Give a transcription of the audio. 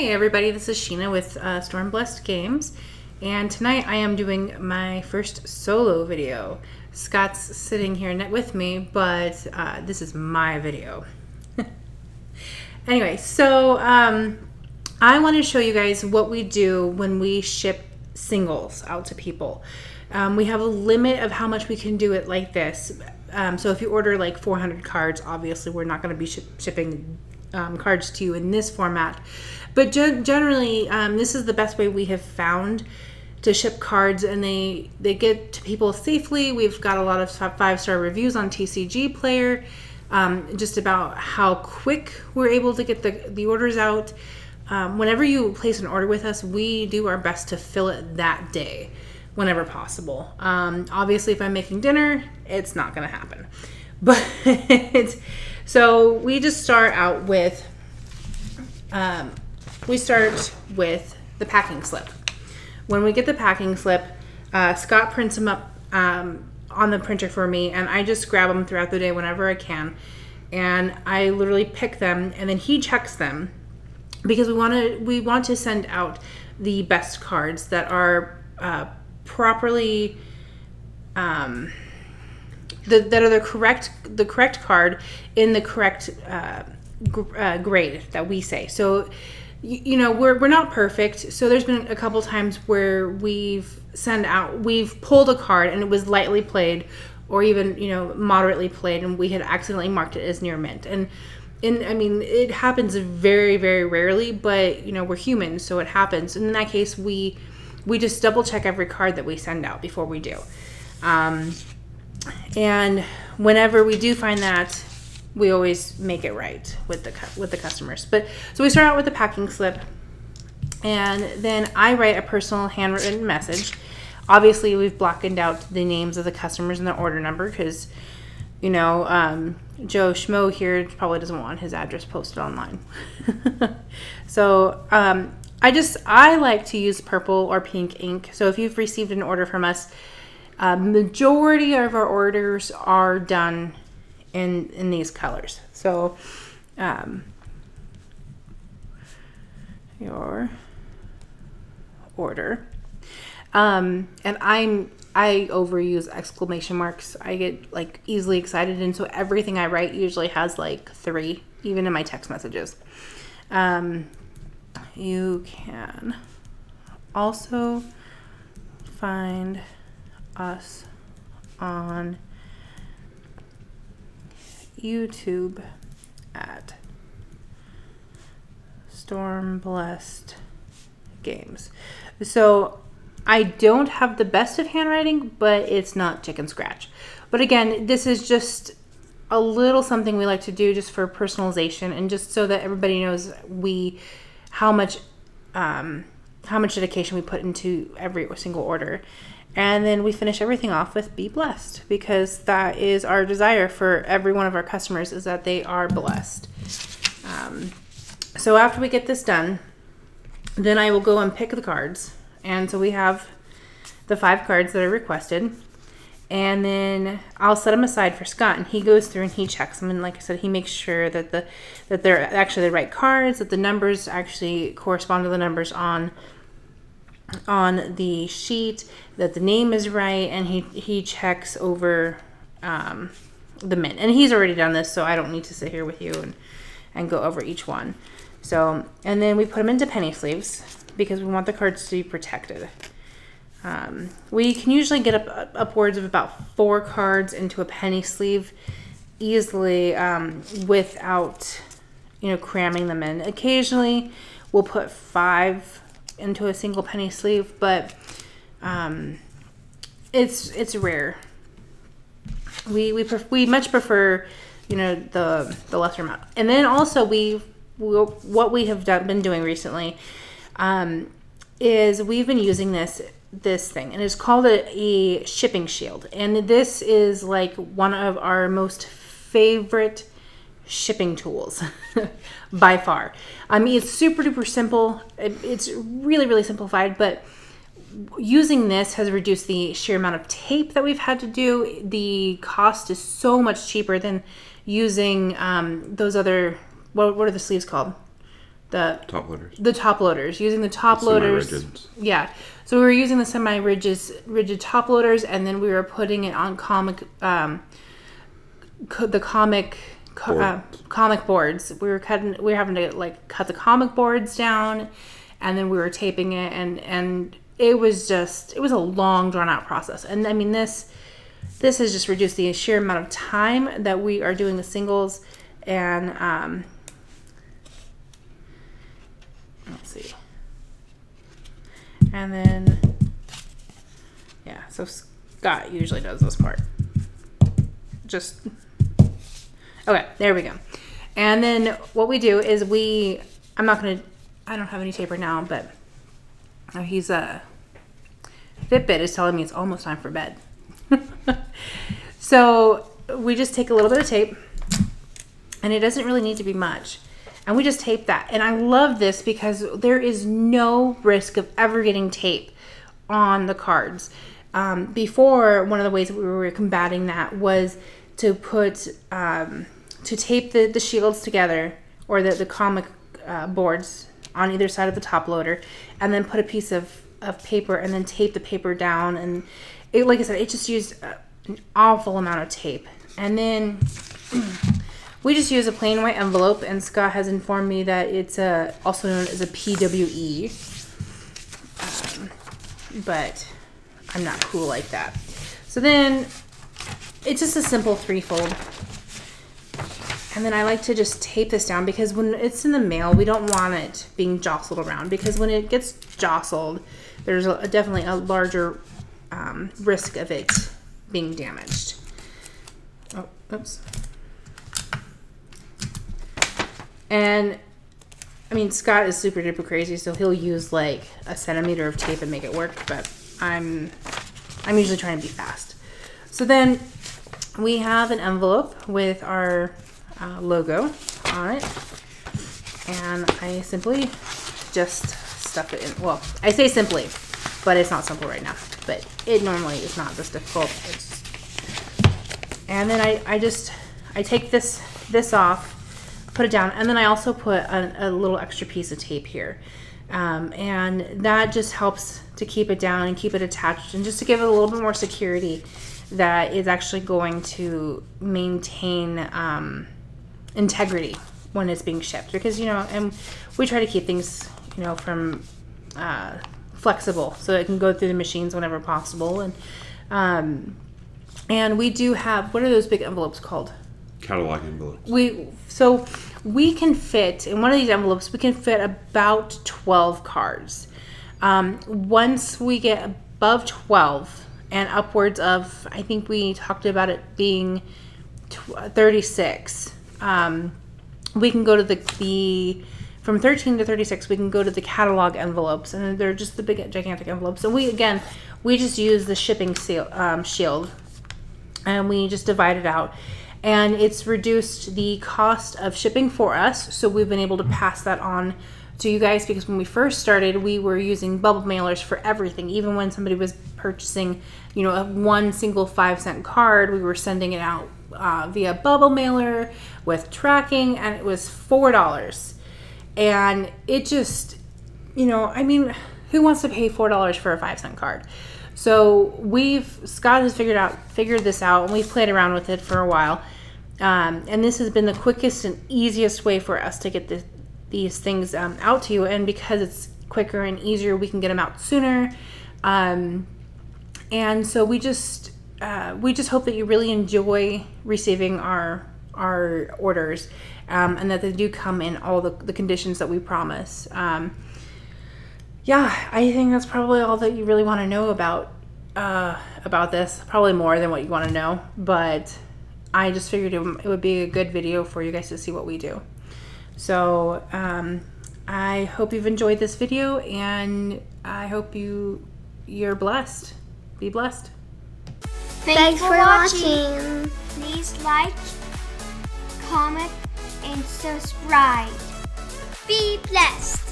Hey everybody, this is Sheena with uh, Stormblessed Games, and tonight I am doing my first solo video. Scott's sitting here with me, but uh, this is my video. anyway, so um, I want to show you guys what we do when we ship singles out to people. Um, we have a limit of how much we can do it like this. Um, so if you order like 400 cards, obviously we're not going to be sh shipping um, cards to you in this format. But ge- generally, um, this is the best way we have found to ship cards, and they they get to people safely. We've got a lot of five star reviews on TCG Player, um, just about how quick we're able to get the the orders out. Um, whenever you place an order with us, we do our best to fill it that day, whenever possible. Um, obviously, if I'm making dinner, it's not going to happen. But so we just start out with um, we start with the packing slip. When we get the packing slip, uh, Scott prints them up um, on the printer for me, and I just grab them throughout the day whenever I can. And I literally pick them, and then he checks them because we want to we want to send out the best cards that are uh, properly um, the, that are the correct the correct card in the correct uh, gr- uh, grade that we say. So you know we're, we're not perfect. So there's been a couple times where we've sent out we've pulled a card and it was lightly played or even you know moderately played and we had accidentally marked it as near mint. And and i mean it happens very very rarely but you know we're human so it happens. And in that case we we just double check every card that we send out before we do. Um, and whenever we do find that we always make it right with the with the customers. But so we start out with the packing slip, and then I write a personal handwritten message. Obviously, we've blackened out the names of the customers and the order number because, you know, um, Joe Schmo here probably doesn't want his address posted online. so um, I just I like to use purple or pink ink. So if you've received an order from us, uh, majority of our orders are done in in these colors. So um, your order. Um, and I'm I overuse exclamation marks. I get like easily excited, and so everything I write usually has like three, even in my text messages. Um, you can also find us on YouTube at Stormblessed Games. So I don't have the best of handwriting, but it's not chicken scratch. But again, this is just a little something we like to do just for personalization and just so that everybody knows we how much um, how much dedication we put into every single order. And then we finish everything off with be blessed because that is our desire for every one of our customers is that they are blessed. Um, so after we get this done, then I will go and pick the cards. And so we have the five cards that are requested. And then I'll set them aside for Scott, and he goes through and he checks them. And like I said, he makes sure that the that they're actually the right cards, that the numbers actually correspond to the numbers on on the sheet that the name is right and he he checks over um, the mint and he's already done this so I don't need to sit here with you and and go over each one. So and then we put them into penny sleeves because we want the cards to be protected um, we can usually get up upwards of about four cards into a penny sleeve easily um, without you know cramming them in occasionally we'll put five into a single penny sleeve, but um, it's it's rare. We we we much prefer you know the the lesser amount, and then also we, we what we have done, been doing recently um, is we've been using this this thing and it's called a, a shipping shield and this is like one of our most favorite shipping tools by far. I mean, it's super duper simple. It's really, really simplified, but using this has reduced the sheer amount of tape that we've had to do. The cost is so much cheaper than using um, those other, what, what are the sleeves called? The Top loaders. the top loaders, using the top The loaders. Yeah. So we were using the semi rigid rigid top loaders, and then we were putting it on comic, um, co- the comic. Co- uh, comic boards. We were cutting. We were having to like cut the comic boards down, and then we were taping it, and and it was just it was a long drawn out process. And I mean this this has just reduced the sheer amount of time that we are doing the singles, and um, let's see. And then, yeah, so Scott usually does this part. Just, okay, there we go. And then what we do is we, I'm not to, I don't have any tape right now, but oh, he's a, Fitbit is telling me it's almost time for bed. so we just take a little bit of tape, and it doesn't really need to be much. And we just tape that. And I love this because there is no risk of ever getting tape on the cards. Um, before, one of the ways that we were combating that was to put, um, to tape the, the shields together or the, the comic uh, boards on either side of the top loader and then put a piece of, of paper and then tape the paper down. And it, like I said, it just used an awful amount of tape. And then we just use a plain white envelope, and Scott has informed me that it's a, also known as a PWE. Um, but I'm not cool like that. So then it's just a simple threefold. And then I like to just tape this down because when it's in the mail, we don't want it being jostled around because when it gets jostled, there's a, definitely a larger um, risk of it being damaged. Oh, oops. And I mean, Scott is super duper crazy, so he'll use like a centimeter of tape and make it work. But I'm, I'm usually trying to be fast. So then we have an envelope with our uh, logo on it, and I simply just stuff it in. Well, I say simply, but it's not simple right now. But it normally is not this difficult. It's, and then I, I just I take this this off put it down and then i also put a, a little extra piece of tape here. Um, and that just helps to keep it down and keep it attached and just to give it a little bit more security that is actually going to maintain um, integrity when it's being shipped. Because you know and we try to keep things you know from uh, flexible so it can go through the machines whenever possible. And um, and we do have what are those big envelopes called Catalog envelopes. we so we can fit in one of these envelopes we can fit about 12 cards um, once we get above 12 and upwards of i think we talked about it being 36 um, we can go to the, the from 13 to 36 we can go to the catalog envelopes and they're just the big gigantic envelopes. And we again we just use the shipping seal, um, shield and we just divide it out and it's reduced the cost of shipping for us so we've been able to pass that on to you guys because when we first started we were using bubble mailers for everything. Even when somebody was purchasing you know a one single five cent card we were sending it out uh, via bubble mailer with tracking and it was four dollars. And it just you know i mean who wants to pay four dollars for a five cent card so we've Scott has figured out figured this out, and we've played around with it for a while. Um, and this has been the quickest and easiest way for us to get the, these things um, out to you. And because it's quicker and easier, we can get them out sooner. Um, and so we just uh, we just hope that you really enjoy receiving our our orders, um, and that they do come in all the, the conditions that we promise. Yeah, I think that's probably all that you really want to know about uh, about this. Probably more than what you want to know, but I just figured it, it would be a good video for you guys to see what we do. So um, I hope you've enjoyed this video, and I hope you you're blessed. Be blessed. Thanks, for watching. Please like, comment, and subscribe. Be blessed.